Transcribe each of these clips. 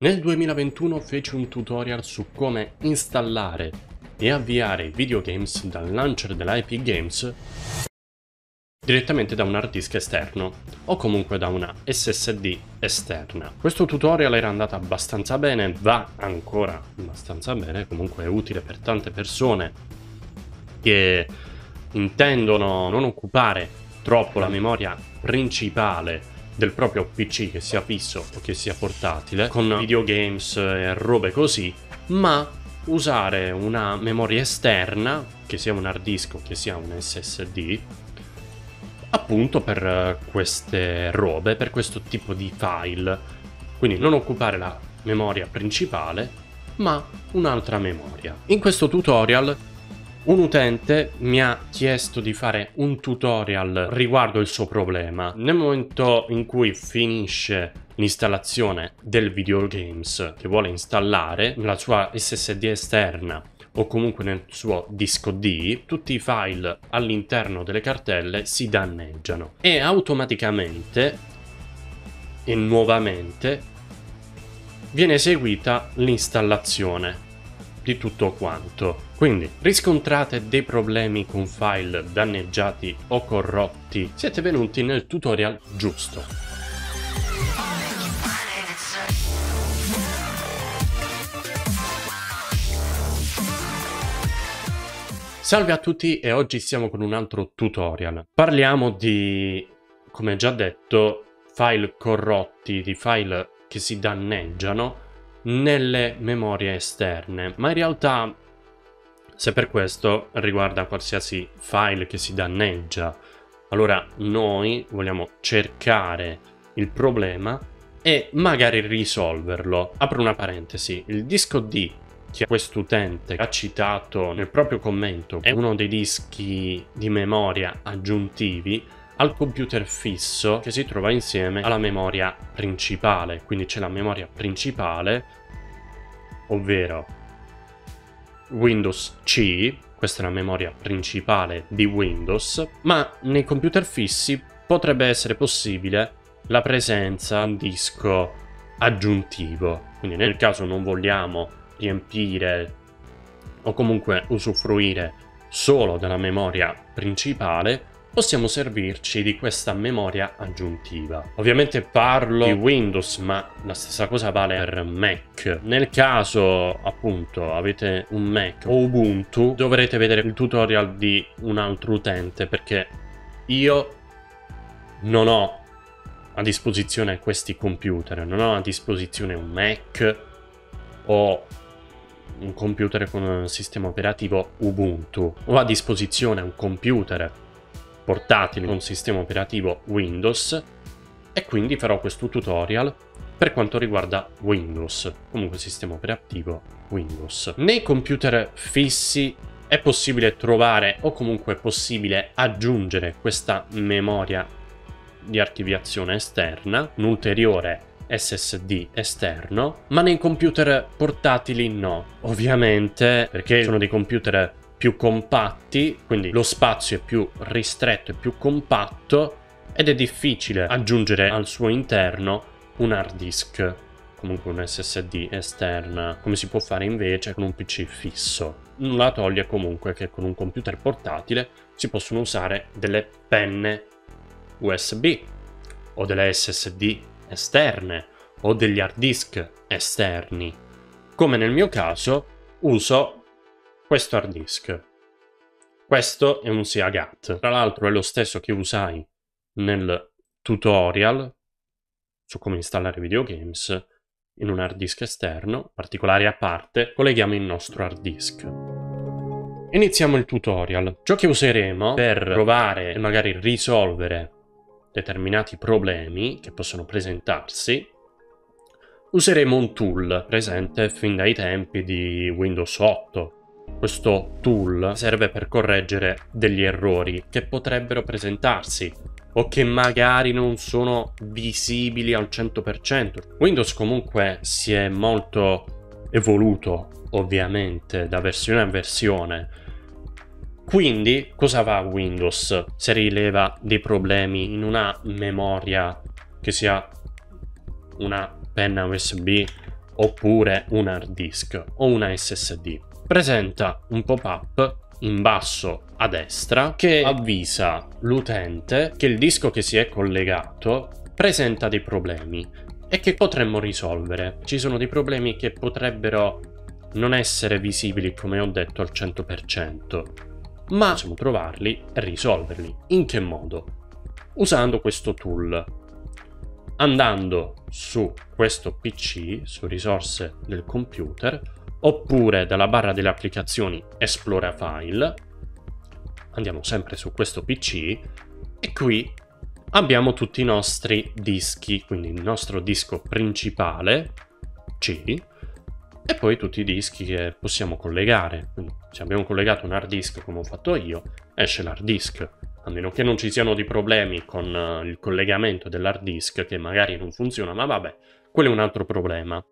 Nel 2021 feci un tutorial su come installare e avviare videogames dal launcher della Epic Games direttamente da un hard disk esterno o comunque da una SSD esterna. Questo tutorial era andato abbastanza bene, va ancora abbastanza bene, comunque è utile per tante persone che intendono non occupare troppo la memoria principale del proprio PC, che sia fisso o che sia portatile, con videogames e robe così, ma usare una memoria esterna, che sia un hard disk o che sia un SSD, appunto per queste robe, per questo tipo di file. Quindi non occupare la memoria principale, ma un'altra memoria. In questo tutorial un utente mi ha chiesto di fare un tutorial riguardo il suo problema. Nel momento in cui finisce l'installazione del videogames che vuole installare nella sua SSD esterna o comunque nel suo disco D, tutti i file all'interno delle cartelle si danneggiano e automaticamente e nuovamente viene eseguita l'installazione di tutto quanto. Quindi, riscontrate dei problemi con file danneggiati o corrotti, siete venuti nel tutorial giusto. Salve a tutti e oggi siamo con un altro tutorial. Parliamo di, come già detto, file corrotti, di file che si danneggiano nelle memorie esterne, ma in realtà se per questo riguarda qualsiasi file che si danneggia, allora noi vogliamo cercare il problema e magari risolverlo. Apro una parentesi, il disco D che quest'utente ha citato nel proprio commento è uno dei dischi di memoria aggiuntivi al computer fisso che si trova insieme alla memoria principale. Quindi c'è la memoria principale, ovvero Windows C, questa è la memoria principale di Windows, ma nei computer fissi potrebbe essere possibile la presenza di un disco aggiuntivo. Quindi nel caso non vogliamo riempire o comunque usufruire solo della memoria principale, possiamo servirci di questa memoria aggiuntiva. Ovviamente parlo di Windows, ma la stessa cosa vale per Mac. Nel caso, appunto, avete un Mac o Ubuntu, dovrete vedere il tutorial di un altro utente perché io non ho a disposizione questi computer, non ho a disposizione un Mac o un computer con un sistema operativo Ubuntu. Ho a disposizione un computer portatili con sistema operativo Windows e quindi farò questo tutorial per quanto riguarda Windows, comunque sistema operativo Windows. Nei computer fissi è possibile trovare o comunque è possibile aggiungere questa memoria di archiviazione esterna, un ulteriore SSD esterno, ma nei computer portatili no. Ovviamente perché sono dei computer più compatti, quindi lo spazio è più ristretto e più compatto ed è difficile aggiungere al suo interno un hard disk, comunque un SSD esterna, come si può fare invece con un PC fisso. Nulla toglie comunque che con un computer portatile si possono usare delle penne USB o delle SSD esterne o degli hard disk esterni. Come nel mio caso uso questo hard disk. Questo è un SeaGAT. Tra l'altro è lo stesso che usai nel tutorial su come installare videogames in un hard disk esterno, particolari a parte, colleghiamo il nostro hard disk. Iniziamo il tutorial. Ciò che useremo per provare e magari risolvere determinati problemi che possono presentarsi, useremo un tool presente fin dai tempi di Windows 8, questo tool serve per correggere degli errori che potrebbero presentarsi o che magari non sono visibili al 100%. Windows comunque si è molto evoluto ovviamente da versione a versione. Quindi cosa fa Windows se rileva dei problemi in una memoria che sia una penna USB oppure un hard disk o una SSD. Presenta un pop-up in basso a destra che avvisa l'utente che il disco che si è collegato presenta dei problemi e che potremmo risolvere. Ci sono dei problemi che potrebbero non essere visibili, come ho detto, al 100%, ma possiamo trovarli e risolverli. In che modo? Usando questo tool. Andando su questo PC, su risorse del computer, oppure dalla barra delle applicazioni Esplora File, andiamo sempre su questo PC e qui abbiamo tutti i nostri dischi, quindi il nostro disco principale C e poi tutti i dischi che possiamo collegare. Quindi se abbiamo collegato un hard disk come ho fatto io, esce l'hard disk. A meno che non ci siano dei problemi con uh, il collegamento dell'hard disk che magari non funziona, ma vabbè, quello è un altro problema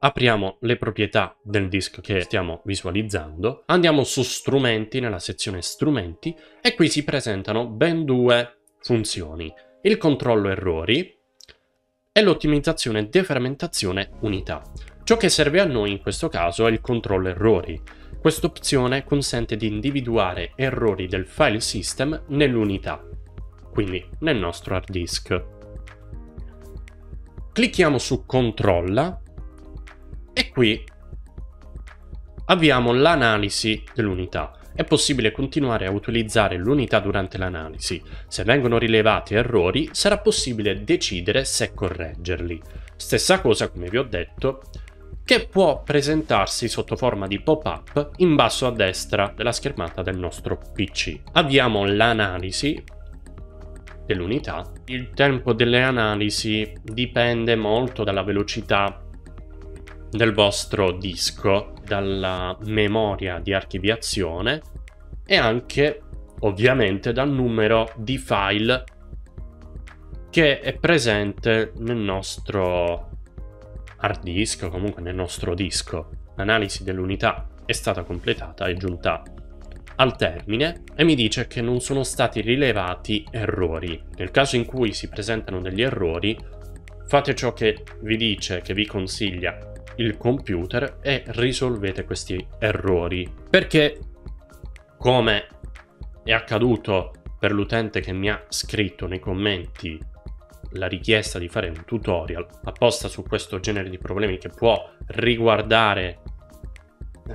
apriamo le proprietà del disco che stiamo visualizzando, andiamo su strumenti nella sezione strumenti e qui si presentano ben due funzioni, il controllo errori e l'ottimizzazione defermentazione unità. Ciò che serve a noi in questo caso è il controllo errori. Questa opzione consente di individuare errori del file system nell'unità, quindi nel nostro hard disk. Clicchiamo su controlla qui avviamo l'analisi dell'unità. È possibile continuare a utilizzare l'unità durante l'analisi. Se vengono rilevati errori, sarà possibile decidere se correggerli. Stessa cosa, come vi ho detto, che può presentarsi sotto forma di pop-up in basso a destra della schermata del nostro PC. Avviamo l'analisi dell'unità. Il tempo delle analisi dipende molto dalla velocità del vostro disco dalla memoria di archiviazione e anche ovviamente dal numero di file che è presente nel nostro hard disk o comunque nel nostro disco. L'analisi dell'unità è stata completata, è giunta al termine e mi dice che non sono stati rilevati errori. Nel caso in cui si presentano degli errori, fate ciò che vi dice, che vi consiglia il computer e risolvete questi errori. Perché, come è accaduto per l'utente che mi ha scritto nei commenti la richiesta di fare un tutorial apposta su questo genere di problemi che può riguardare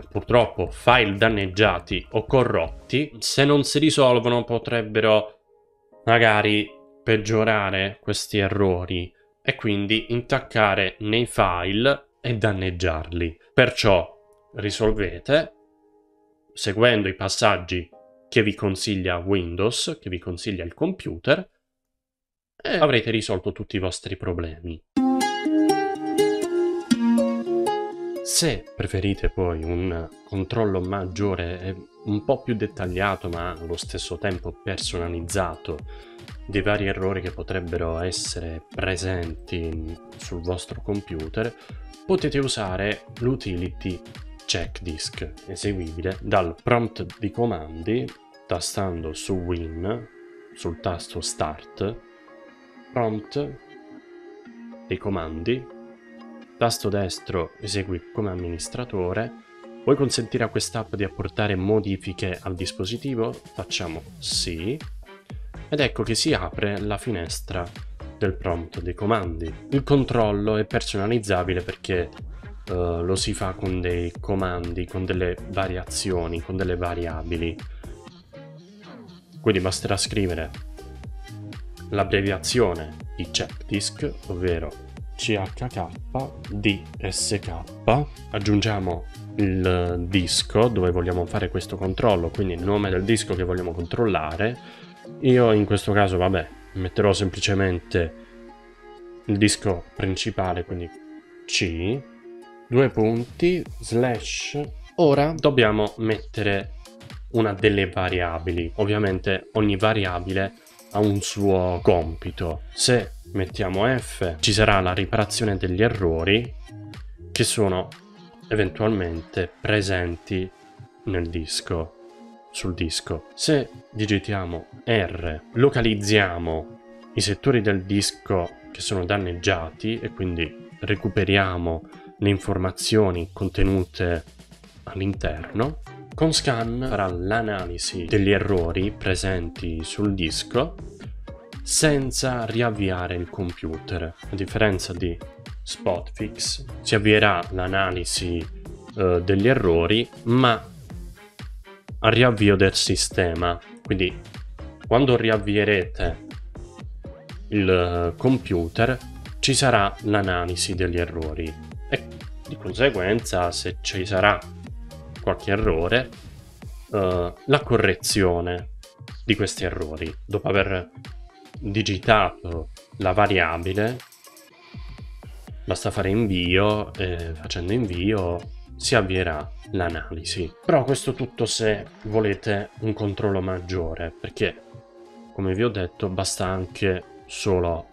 purtroppo file danneggiati o corrotti, se non si risolvono potrebbero magari peggiorare questi errori e quindi intaccare nei file e danneggiarli. Perciò risolvete seguendo i passaggi che vi consiglia Windows, che vi consiglia il computer, e avrete risolto tutti i vostri problemi. Se preferite poi un controllo maggiore e un po' più dettagliato ma allo stesso tempo personalizzato dei vari errori che potrebbero essere presenti sul vostro computer, potete usare l'utility checkdisk eseguibile dal prompt di comandi tastando su Win sul tasto Start, prompt dei comandi, tasto destro esegui come amministratore, vuoi consentire a quest'app di apportare modifiche al dispositivo? Facciamo sì ed ecco che si apre la finestra del prompt dei comandi. Il controllo è personalizzabile perché uh, lo si fa con dei comandi, con delle variazioni, con delle variabili. Quindi basterà scrivere l'abbreviazione di checkdisk, ovvero chk dsk, aggiungiamo il disco dove vogliamo fare questo controllo, quindi il nome del disco che vogliamo controllare. Io in questo caso, vabbè, metterò semplicemente il disco principale, quindi C, due punti, slash. Ora dobbiamo mettere una delle variabili. Ovviamente ogni variabile ha un suo compito. Se mettiamo F ci sarà la riparazione degli errori che sono eventualmente presenti nel disco sul disco. Se digitiamo R, localizziamo i settori del disco che sono danneggiati e quindi recuperiamo le informazioni contenute all'interno. Con scan farà l'analisi degli errori presenti sul disco senza riavviare il computer. A differenza di Spotfix si avvierà l'analisi eh, degli errori ma al riavvio del sistema. Quindi quando riavvierete il eh, computer ci sarà l'analisi degli errori e di conseguenza se ci sarà qualche errore uh, la correzione di questi errori dopo aver digitato la variabile basta fare invio e facendo invio si avvierà l'analisi. Però questo tutto se volete un controllo maggiore perché come vi ho detto basta anche solo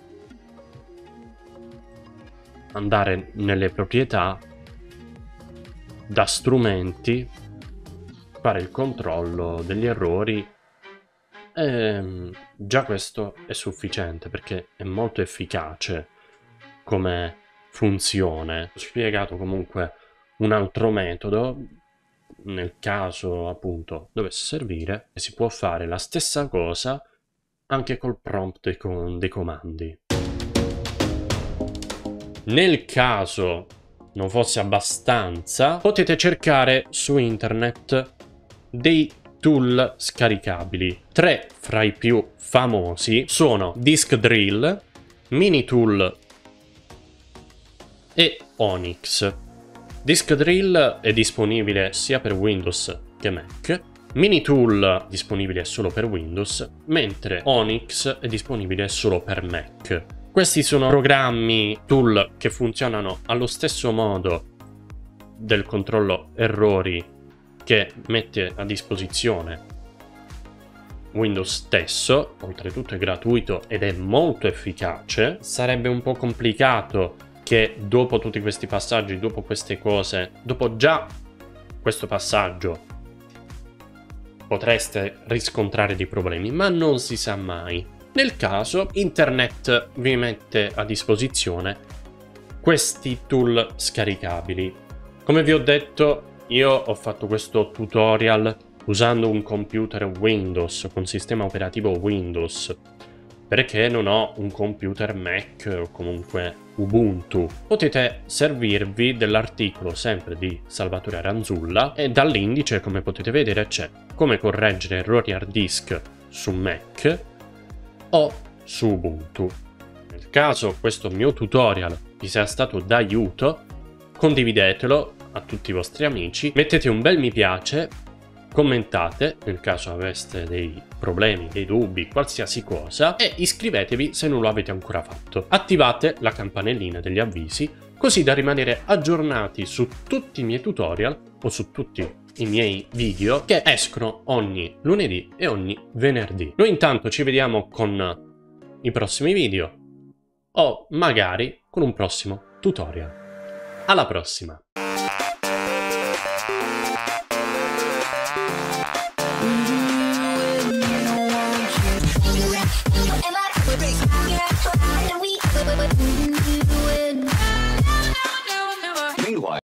andare nelle proprietà da strumenti fare il controllo degli errori e ehm, già questo è sufficiente perché è molto efficace come funzione ho spiegato comunque un altro metodo nel caso appunto dovesse servire e si può fare la stessa cosa anche col prompt dei, com dei comandi nel caso non fosse abbastanza, potete cercare su internet dei tool scaricabili. Tre fra i più famosi sono Disk Drill, Mini Tool e Onyx. Disk Drill è disponibile sia per Windows che Mac, Mini Tool disponibile solo per Windows, mentre Onyx è disponibile solo per Mac. Questi sono programmi, tool che funzionano allo stesso modo del controllo errori che mette a disposizione Windows stesso, oltretutto è gratuito ed è molto efficace. Sarebbe un po' complicato che dopo tutti questi passaggi, dopo queste cose, dopo già questo passaggio, potreste riscontrare dei problemi, ma non si sa mai. Nel caso, internet vi mette a disposizione questi tool scaricabili. Come vi ho detto, io ho fatto questo tutorial usando un computer Windows con sistema operativo Windows perché non ho un computer Mac o comunque Ubuntu. Potete servirvi dell'articolo sempre di Salvatore Aranzulla e dall'indice, come potete vedere, c'è come correggere errori hard disk su Mac o su Ubuntu. Nel caso questo mio tutorial vi sia stato d'aiuto, condividetelo a tutti i vostri amici, mettete un bel mi piace, commentate nel caso aveste dei problemi, dei dubbi, qualsiasi cosa e iscrivetevi se non lo avete ancora fatto. Attivate la campanellina degli avvisi così da rimanere aggiornati su tutti i miei tutorial o su tutti i miei video che escono ogni lunedì e ogni venerdì. Noi intanto ci vediamo con i prossimi video o magari con un prossimo tutorial. Alla prossima!